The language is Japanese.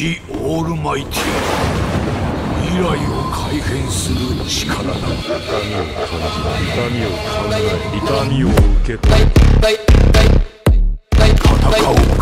ジ・オールマイティ未来を改変する力だ。痛みを感じ痛みを考え痛みを受け取め戦う。